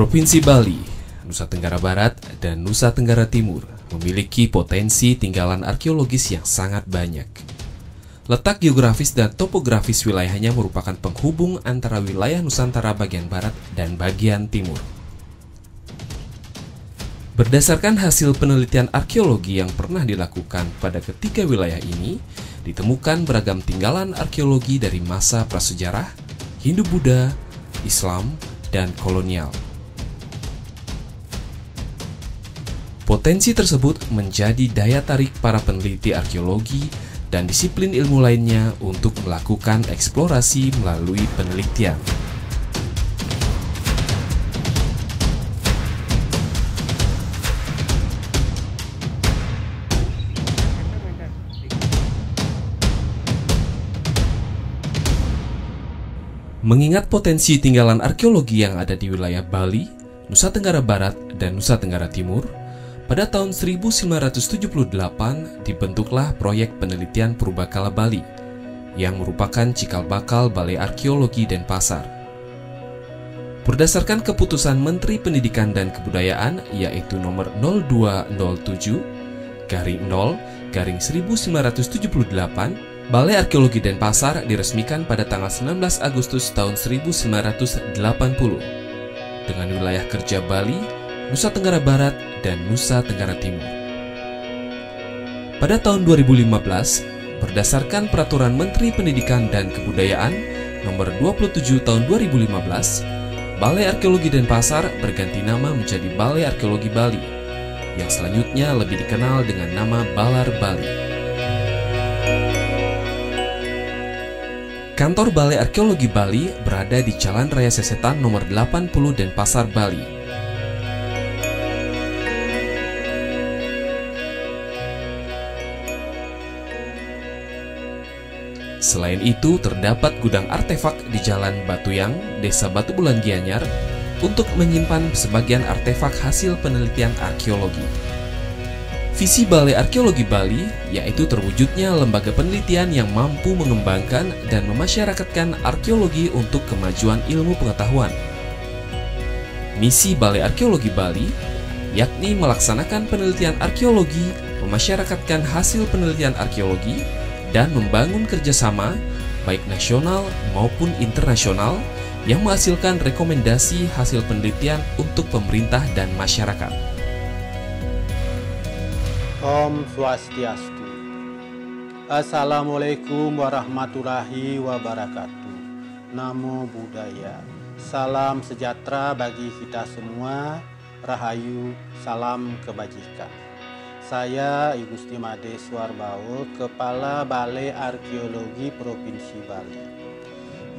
Provinsi Bali, Nusa Tenggara Barat, dan Nusa Tenggara Timur memiliki potensi tinggalan arkeologis yang sangat banyak. Letak geografis dan topografis wilayahnya merupakan penghubung antara wilayah Nusantara bagian barat dan bagian timur. Berdasarkan hasil penelitian arkeologi yang pernah dilakukan pada ketiga wilayah ini, ditemukan beragam tinggalan arkeologi dari masa prasejarah, Hindu-Buddha, Islam, dan kolonial. Potensi tersebut menjadi daya tarik para peneliti arkeologi dan disiplin ilmu lainnya untuk melakukan eksplorasi melalui penelitian. Mengingat potensi tinggalan arkeologi yang ada di wilayah Bali, Nusa Tenggara Barat, dan Nusa Tenggara Timur, pada tahun 1978 dibentuklah proyek penelitian Purbakala Bali yang merupakan cikal bakal Balai Arkeologi Denpasar. Berdasarkan keputusan Menteri Pendidikan dan Kebudayaan yaitu nomor 0207 garing 0 garing 1978 Balai Arkeologi Denpasar diresmikan pada tanggal 19 Agustus tahun 1980 dengan wilayah kerja Bali Nusa Tenggara Barat, dan Nusa Tenggara Timur. Pada tahun 2015, berdasarkan Peraturan Menteri Pendidikan dan Kebudayaan Nomor 27 Tahun 2015, Balai Arkeologi Denpasar berganti nama menjadi Balai Arkeologi Bali, yang selanjutnya lebih dikenal dengan nama Balar Bali. Kantor Balai Arkeologi Bali berada di Jalan Raya Sesetan nomor 80 Denpasar, Bali. Selain itu, terdapat gudang artefak di Jalan Batuyang, Desa Batu Bulan Gianyar, untuk menyimpan sebagian artefak hasil penelitian arkeologi. Visi Balai Arkeologi Bali yaitu terwujudnya lembaga penelitian yang mampu mengembangkan dan memasyarakatkan arkeologi untuk kemajuan ilmu pengetahuan. Misi Balai Arkeologi Bali yakni melaksanakan penelitian arkeologi, memasyarakatkan hasil penelitian arkeologi, dan membangun kerjasama baik nasional maupun internasional yang menghasilkan rekomendasi hasil penelitian untuk pemerintah dan masyarakat. Om Swastiastu. Assalamualaikum warahmatullahi wabarakatuh. Namo Buddhaya. Salam sejahtera bagi kita semua. Rahayu, salam kebajikan. Saya Igusti Made Suarbawo, Kepala Balai Arkeologi Provinsi Bali.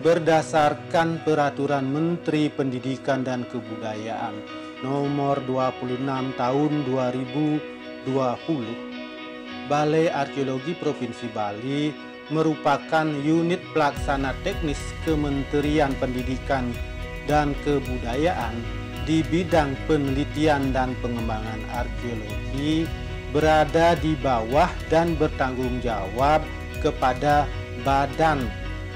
Berdasarkan Peraturan Menteri Pendidikan dan Kebudayaan Nomor 26 Tahun 2020, Balai Arkeologi Provinsi Bali merupakan unit pelaksana teknis Kementerian Pendidikan dan Kebudayaan di bidang penelitian dan pengembangan arkeologi berada di bawah dan bertanggung jawab kepada Badan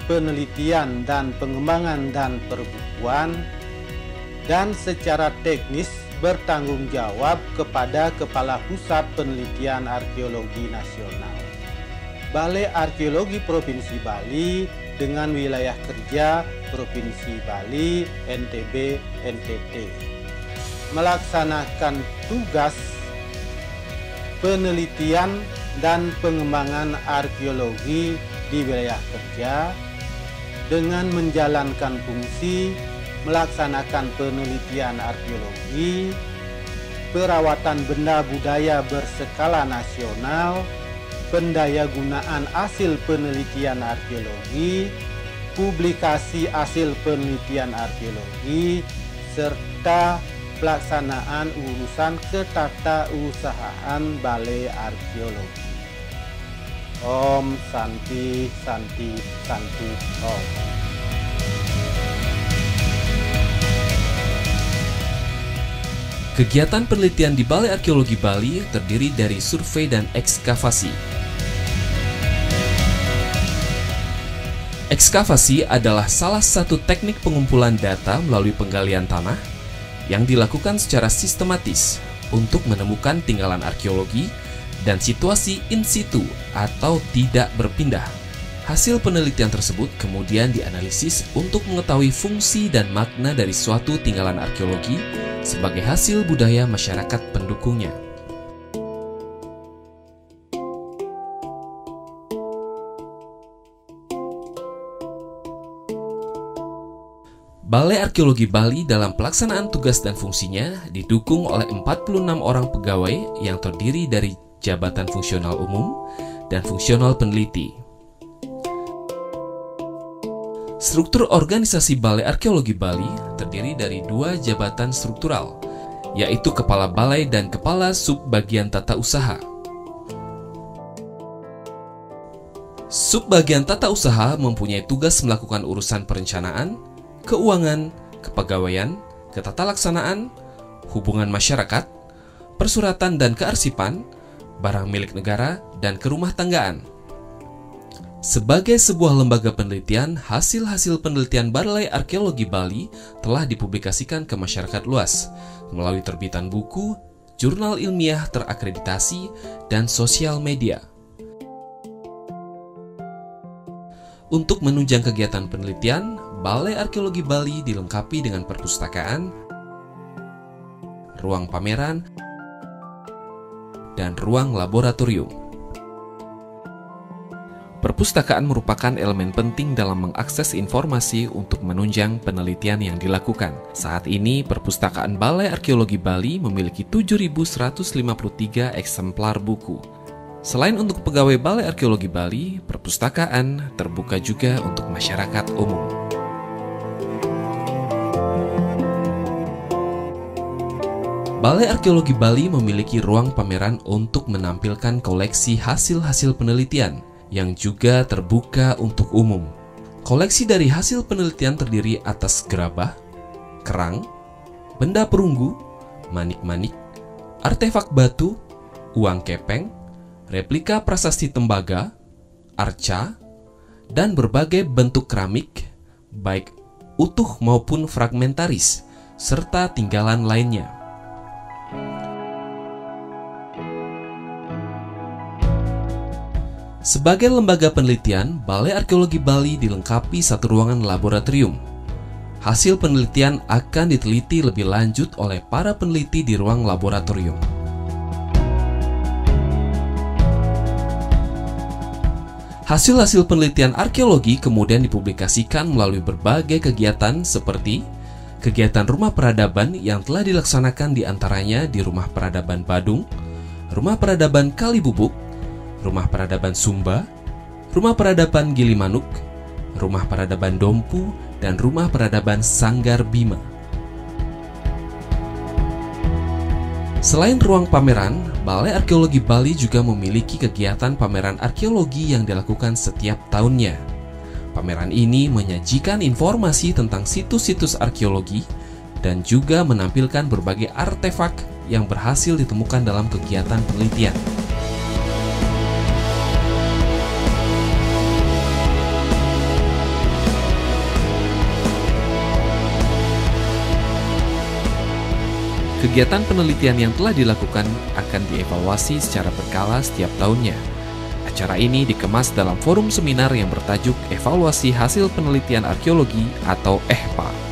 Penelitian dan Pengembangan dan Perbukuan dan secara teknis bertanggung jawab kepada Kepala Pusat Penelitian Arkeologi Nasional. Balai Arkeologi Provinsi Bali dengan wilayah kerja Provinsi Bali, NTB, NTT melaksanakan tugas penelitian dan pengembangan arkeologi di wilayah kerja dengan menjalankan fungsi melaksanakan penelitian arkeologi, perawatan benda budaya berskala nasional, pendaya gunaan hasil penelitian arkeologi, publikasi hasil penelitian arkeologi, serta pelaksanaan urusan ketata-usahaan Balai Arkeologi. Om Santi Santi Santi Om. Kegiatan penelitian di Balai Arkeologi Bali terdiri dari survei dan ekskavasi. Ekskavasi adalah salah satu teknik pengumpulan data melalui penggalian tanah yang dilakukan secara sistematis untuk menemukan tinggalan arkeologi dan situasi in situ atau tidak berpindah. Hasil penelitian tersebut kemudian dianalisis untuk mengetahui fungsi dan makna dari suatu tinggalan arkeologi sebagai hasil budaya masyarakat pendukungnya. Balai Arkeologi Bali dalam pelaksanaan tugas dan fungsinya didukung oleh 46 orang pegawai yang terdiri dari jabatan fungsional umum dan fungsional peneliti. Struktur organisasi Balai Arkeologi Bali terdiri dari dua jabatan struktural, yaitu Kepala Balai dan Kepala Subbagian Tata Usaha. Subbagian Tata Usaha mempunyai tugas melakukan urusan perencanaan, keuangan, kepegawaian, ketatalaksanaan, hubungan masyarakat, persuratan dan kearsipan, barang milik negara, dan kerumah tanggaan. Sebagai sebuah lembaga penelitian, hasil-hasil penelitian Balai Arkeologi Bali telah dipublikasikan ke masyarakat luas melalui terbitan buku, jurnal ilmiah terakreditasi, dan sosial media. Untuk menunjang kegiatan penelitian, Balai Arkeologi Bali dilengkapi dengan perpustakaan, ruang pameran, dan ruang laboratorium. Perpustakaan merupakan elemen penting dalam mengakses informasi untuk menunjang penelitian yang dilakukan. Saat ini, Perpustakaan Balai Arkeologi Bali memiliki 7.153 eksemplar buku. Selain untuk pegawai Balai Arkeologi Bali, perpustakaan terbuka juga untuk masyarakat umum. Balai Arkeologi Bali memiliki ruang pameran untuk menampilkan koleksi hasil-hasil penelitian yang juga terbuka untuk umum. Koleksi dari hasil penelitian terdiri atas gerabah, kerang, benda perunggu, manik-manik, artefak batu, uang kepeng, replika prasasti tembaga, arca, dan berbagai bentuk keramik, baik utuh maupun fragmentaris, serta tinggalan lainnya. Sebagai lembaga penelitian, Balai Arkeologi Bali dilengkapi satu ruangan laboratorium. Hasil penelitian akan diteliti lebih lanjut oleh para peneliti di ruang laboratorium. Hasil-hasil penelitian arkeologi kemudian dipublikasikan melalui berbagai kegiatan seperti kegiatan rumah peradaban yang telah dilaksanakan di antaranya di Rumah Peradaban Badung, Rumah Peradaban Kalibubuk, Rumah Peradaban Sumba, Rumah Peradaban Gilimanuk, Rumah Peradaban Dompu, dan Rumah Peradaban Sanggar Bima. Selain ruang pameran, Balai Arkeologi Bali juga memiliki kegiatan pameran arkeologi yang dilakukan setiap tahunnya. Pameran ini menyajikan informasi tentang situs-situs arkeologi dan juga menampilkan berbagai artefak yang berhasil ditemukan dalam kegiatan penelitian. Kegiatan penelitian yang telah dilakukan akan dievaluasi secara berkala setiap tahunnya. Acara ini dikemas dalam forum seminar yang bertajuk Evaluasi Hasil Penelitian Arkeologi atau EHPA.